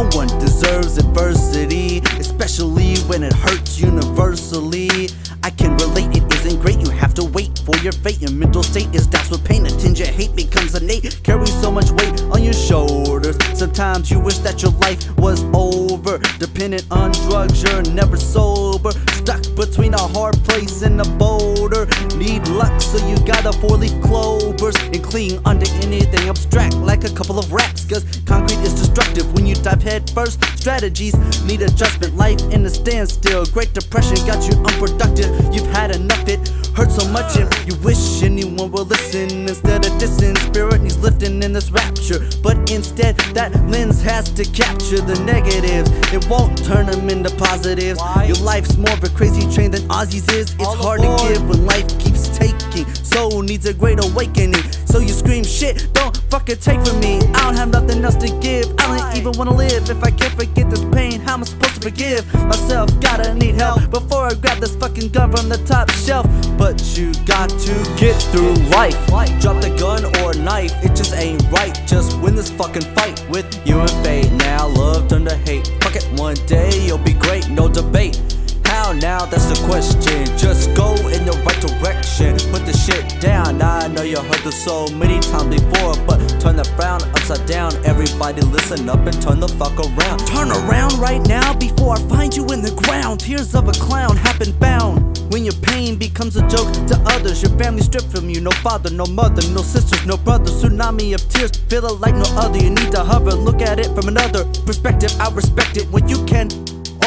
No one deserves adversity, especially when it hurts universally your fate. Your mental state is doused with pain. A tinge of hate becomes innate. Carry so much weight on your shoulders. Sometimes you wish that your life was over. Dependent on drugs, you're never sober. Stuck between a hard place and a boulder. Need luck, so you got a four leaf clovers. And cling under anything abstract like a couple of rats. Cause concrete is destructive when you dive head first. Strategies need adjustment. Life in a standstill. Great depression got you unproductive. You've had enough, it hurt so much, and you wish anyone would listen instead of dissing. Spirit needs lifting in this rapture, but instead, that lens has to capture the negatives. It won't turn them into positives. Why? Your life's more of a crazy train than Ozzy's is. It's All hard aboard. to give when life keeps taking. Soul needs a great awakening. So you scream shit, don't fucking take from me. I don't have nothing else to give. I don't even wanna live. If I can't forget this pain, how am I supposed to forgive myself? Gotta need help before I grab this fucking gun from the top shelf. But you got to get through life. Drop the gun or knife, it just ain't right. Just win this fucking fight with you and fate. Now love turned to hate. Fuck it, one day you'll be great, no debate. How now? That's the question. Just go in the right direction. Put the shit down. I know you heard this so many times before, but turn the frown upside down. Everybody listen up and turn the fuck around. Turn around right now before I find you in the ground. Tears of a clown happen bound. When your pain becomes a joke to others, your family stripped from you. No father, no mother, no sisters, no brother. Tsunami of tears, feel it like no other. You need to hover, look at it from another perspective. I respect it when you can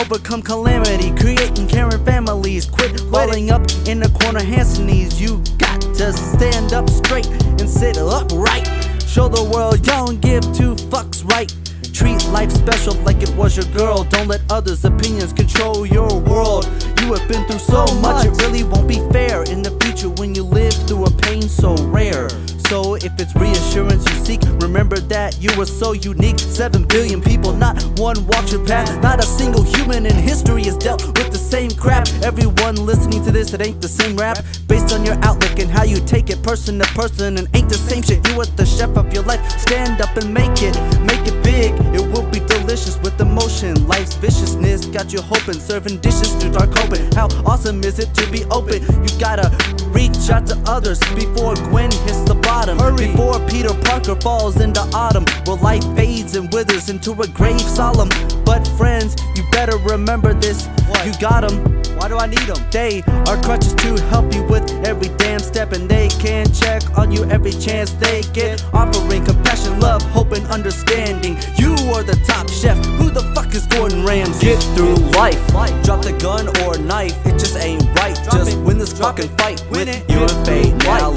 overcome calamity, creating caring families. Quit rolling up in the corner, hands and knees. You got to stand up straight and sit upright. Show the world you don't give two was your girl. Don't let others' opinions control your world. You have been through so much, it really won't be fair in the future when you live through a pain so rare. So if it's reassurance you seek, remember that you are so unique. Seven billion people, not one walks your path. Not a single human in history has dealt with the same crap. Everyone listening to this, it ain't the same rap. Based on your outlook and how you take it, person to person, and ain't the same shit. You are the chef of your life. Stand up and make it, make it big. Got you hoping, serving dishes through dark hoping. How awesome is it to be open? You gotta reach out to others before Gwen hits the bottom. Hurry. Before Peter Parker falls into autumn. Where life fades and withers into a grave solemn. But friends, you better remember this. What? You got 'em. Why do I need them? They are crutches to help you with every damn step, and they can check on you every chance they get. Offering compassion, love, hope, and understanding. You are the top chef. Who is Gordon Ramsay? Get through life. Drop the gun or knife. It just ain't right. Just win this fucking fight with it. you and fate. Now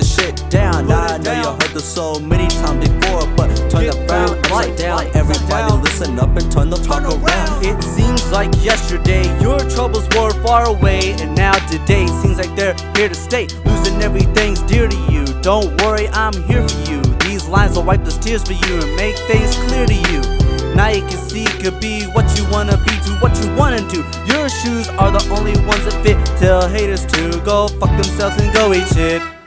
the shit down. Put I know you heard this so many times before, but turn Get the frown upside life, down. upside Everybody down. listen up and turn the fuck around. around. It seems like yesterday your troubles were far away, and now today seems like they're here to stay. Losing everything's dear to you. Don't worry, I'm here for you. These lines will wipe those tears for you and make things clear to you. Now you can see could be what you wanna be, do what you wanna do. Your shoes are the only ones that fit. Tell haters to go fuck themselves and go eat shit.